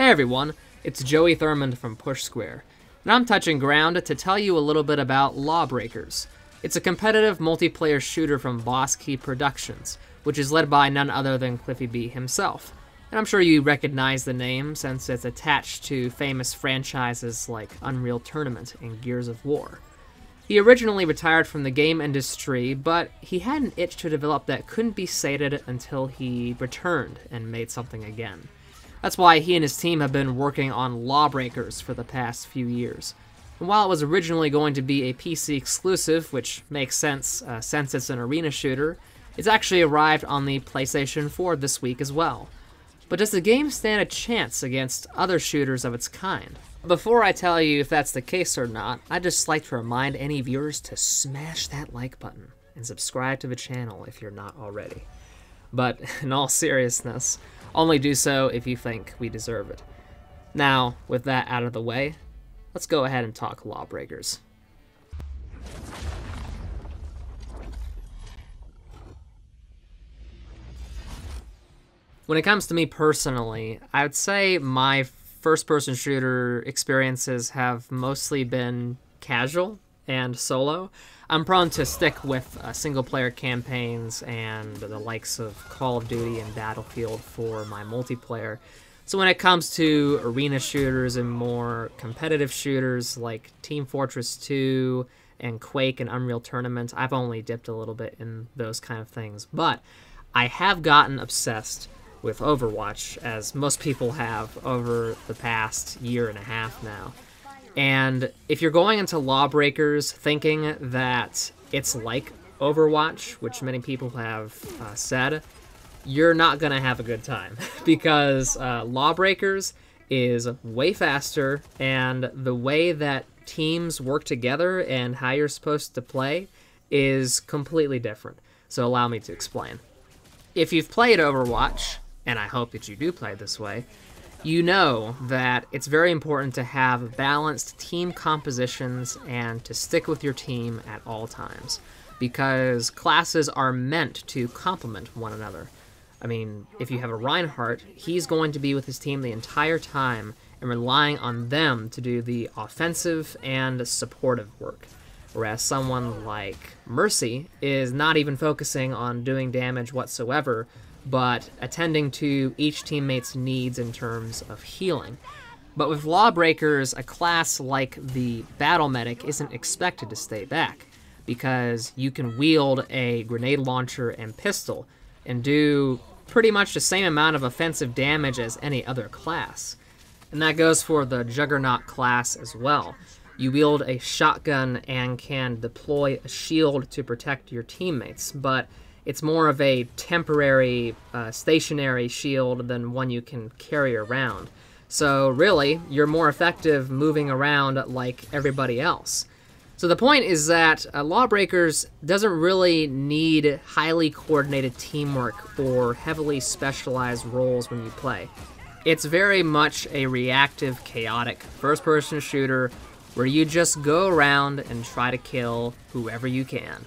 Hey everyone, it's Joey Thurmond from Push Square, and I'm touching ground to tell you a little bit about Lawbreakers. It's a competitive multiplayer shooter from Boss Key Productions, which is led by none other than Cliffy B himself. And I'm sure you recognize the name since it's attached to famous franchises like Unreal Tournament and Gears of War. He originally retired from the game industry, but he had an itch to develop that couldn't be sated until he returned and made something again. That's why he and his team have been working on Lawbreakers for the past few years. And while it was originally going to be a PC exclusive, which makes sense uh, since it's an arena shooter, it's actually arrived on the PlayStation 4 this week as well. But does the game stand a chance against other shooters of its kind? Before I tell you if that's the case or not, I'd just like to remind any viewers to smash that like button and subscribe to the channel if you're not already. But in all seriousness, only do so if you think we deserve it. Now, with that out of the way, let's go ahead and talk Lawbreakers. When it comes to me personally, I would say my first person shooter experiences have mostly been casual and solo. I'm prone to stick with uh, single player campaigns and the likes of Call of Duty and Battlefield for my multiplayer. So when it comes to arena shooters and more competitive shooters like Team Fortress 2 and Quake and Unreal Tournament, I've only dipped a little bit in those kind of things. But I have gotten obsessed with Overwatch, as most people have over the past year and a half now. And if you're going into Lawbreakers thinking that it's like Overwatch, which many people have uh, said, you're not going to have a good time because uh, Lawbreakers is way faster, and the way that teams work together and how you're supposed to play is completely different. So, allow me to explain. If you've played Overwatch, and I hope that you do play this way, you know that it's very important to have balanced team compositions and to stick with your team at all times because classes are meant to complement one another. I mean, if you have a Reinhardt, he's going to be with his team the entire time and relying on them to do the offensive and supportive work. Whereas someone like Mercy is not even focusing on doing damage whatsoever, but attending to each teammate's needs in terms of healing. But with Lawbreakers, a class like the Battle Medic isn't expected to stay back, because you can wield a grenade launcher and pistol and do pretty much the same amount of offensive damage as any other class. And that goes for the Juggernaut class as well. You wield a shotgun and can deploy a shield to protect your teammates, but it's more of a temporary, uh, stationary shield than one you can carry around. So really, you're more effective moving around like everybody else. So the point is that uh, Lawbreakers doesn't really need highly coordinated teamwork or heavily specialized roles when you play. It's very much a reactive, chaotic first-person shooter where you just go around and try to kill whoever you can.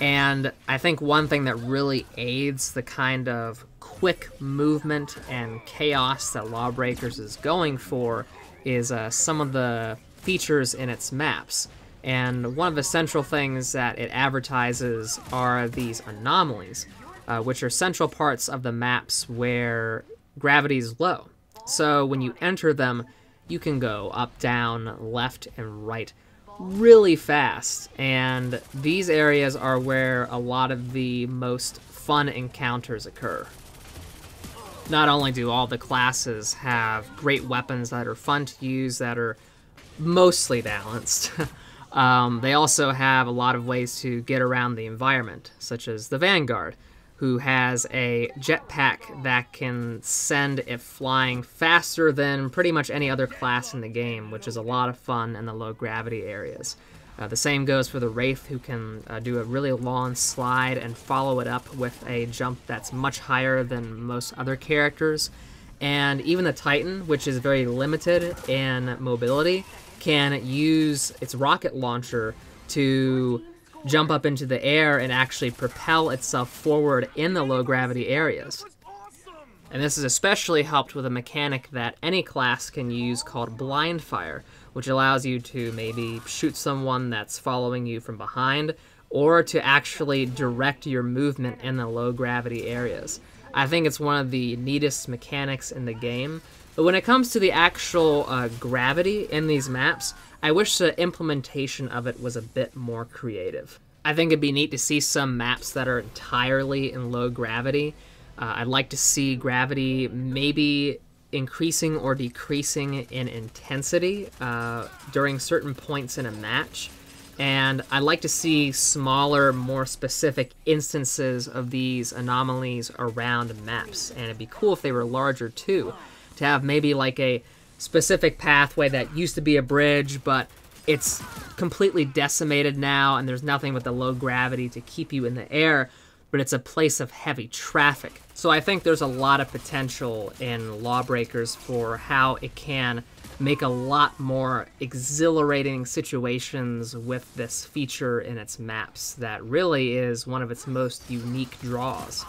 And I think one thing that really aids the kind of quick movement and chaos that Lawbreakers is going for is uh, some of the features in its maps. And one of the central things that it advertises are these anomalies, uh, which are central parts of the maps where gravity is low. So when you enter them, you can go up, down, left, and right really fast, and these areas are where a lot of the most fun encounters occur. Not only do all the classes have great weapons that are fun to use, that are mostly balanced, um, they also have a lot of ways to get around the environment, such as the Vanguard, who has a jetpack that can send it flying faster than pretty much any other class in the game, which is a lot of fun in the low gravity areas. Uh, the same goes for the Wraith, who can uh, do a really long slide and follow it up with a jump that's much higher than most other characters. And even the Titan, which is very limited in mobility, can use its rocket launcher to jump up into the air and actually propel itself forward in the low gravity areas. And this is especially helped with a mechanic that any class can use called blind fire, which allows you to maybe shoot someone that's following you from behind or to actually direct your movement in the low gravity areas. I think it's one of the neatest mechanics in the game. But when it comes to the actual uh, gravity in these maps, I wish the implementation of it was a bit more creative. I think it'd be neat to see some maps that are entirely in low gravity. Uh, I'd like to see gravity maybe increasing or decreasing in intensity uh, during certain points in a match. And I'd like to see smaller, more specific instances of these anomalies around maps. And it'd be cool if they were larger too, to have maybe like a specific pathway that used to be a bridge, but it's completely decimated now, and there's nothing with the low gravity to keep you in the air, but it's a place of heavy traffic. So I think there's a lot of potential in Lawbreakers for how it can make a lot more exhilarating situations with this feature in its maps that really is one of its most unique draws.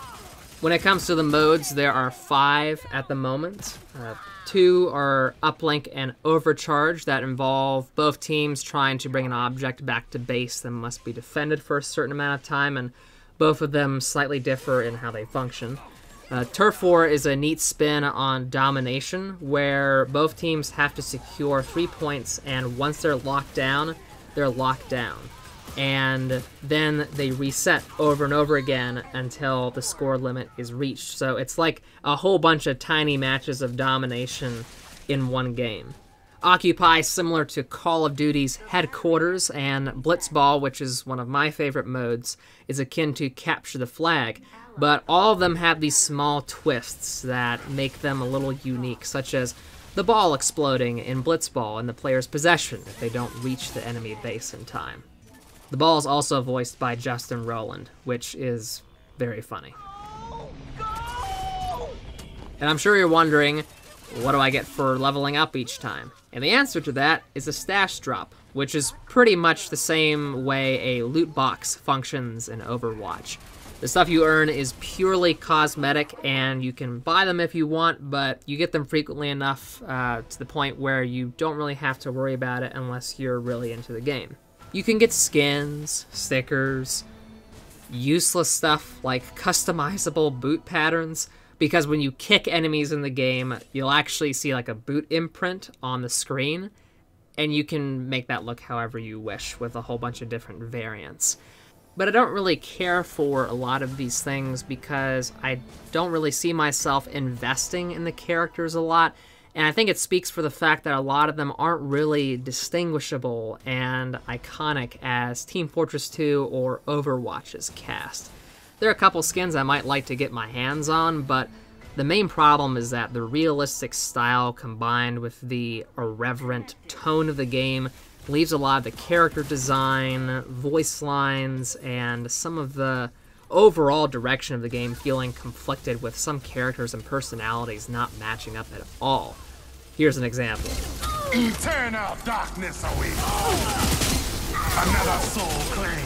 When it comes to the modes, there are five at the moment. Uh, two are uplink and overcharge that involve both teams trying to bring an object back to base that must be defended for a certain amount of time, and both of them slightly differ in how they function. Uh, Turf War is a neat spin on domination, where both teams have to secure three points, and once they're locked down, they're locked down and then they reset over and over again until the score limit is reached. So it's like a whole bunch of tiny matches of domination in one game. Occupy, similar to Call of Duty's Headquarters, and Blitzball, which is one of my favorite modes, is akin to Capture the Flag, but all of them have these small twists that make them a little unique, such as the ball exploding in Blitzball in the player's possession if they don't reach the enemy base in time. The ball is also voiced by Justin Roiland, which is very funny. And I'm sure you're wondering, what do I get for leveling up each time? And the answer to that is a stash drop, which is pretty much the same way a loot box functions in Overwatch. The stuff you earn is purely cosmetic, and you can buy them if you want, but you get them frequently enough uh, to the point where you don't really have to worry about it unless you're really into the game. You can get skins, stickers, useless stuff like customizable boot patterns, because when you kick enemies in the game, you'll actually see like a boot imprint on the screen, and you can make that look however you wish with a whole bunch of different variants. But I don't really care for a lot of these things because I don't really see myself investing in the characters a lot, and I think it speaks for the fact that a lot of them aren't really distinguishable and iconic as Team Fortress 2 or Overwatch's cast. There are a couple skins I might like to get my hands on, but the main problem is that the realistic style combined with the irreverent tone of the game leaves a lot of the character design, voice lines, and some of the overall direction of the game feeling conflicted with some characters and personalities not matching up at all. Here's an example. Eternal darkness Another soul claim.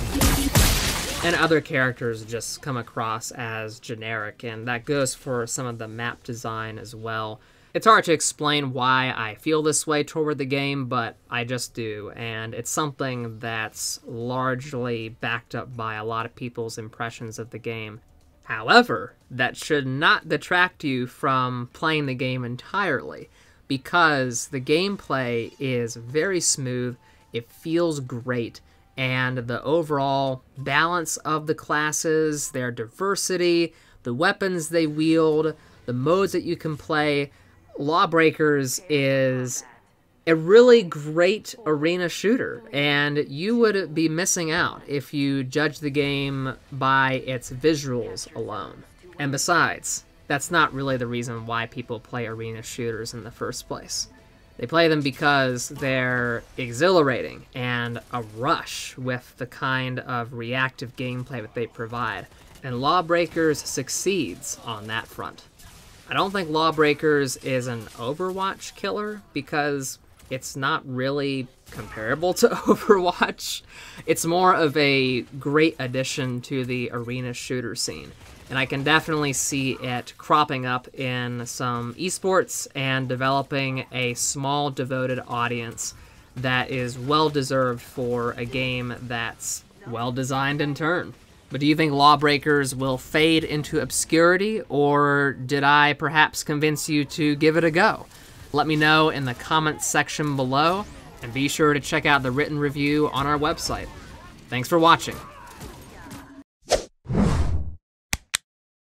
And other characters just come across as generic, and that goes for some of the map design as well. It's hard to explain why I feel this way toward the game, but I just do, and it's something that's largely backed up by a lot of people's impressions of the game. However, that should not detract you from playing the game entirely, because the gameplay is very smooth, it feels great, and the overall balance of the classes, their diversity, the weapons they wield, the modes that you can play, Lawbreakers is a really great arena shooter, and you would be missing out if you judge the game by its visuals alone. And besides, that's not really the reason why people play arena shooters in the first place. They play them because they're exhilarating and a rush with the kind of reactive gameplay that they provide, and Lawbreakers succeeds on that front. I don't think Lawbreakers is an Overwatch killer because it's not really comparable to Overwatch. It's more of a great addition to the arena shooter scene. and I can definitely see it cropping up in some esports and developing a small devoted audience that is well deserved for a game that's well designed in turn. But do you think Lawbreakers will fade into obscurity, or did I perhaps convince you to give it a go? Let me know in the comments section below, and be sure to check out the written review on our website. Thanks for watching.